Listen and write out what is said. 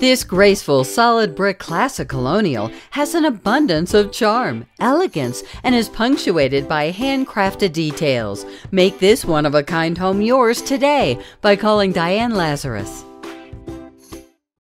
This graceful solid brick classic colonial has an abundance of charm, elegance, and is punctuated by handcrafted details. Make this one of a kind home yours today by calling Diane Lazarus.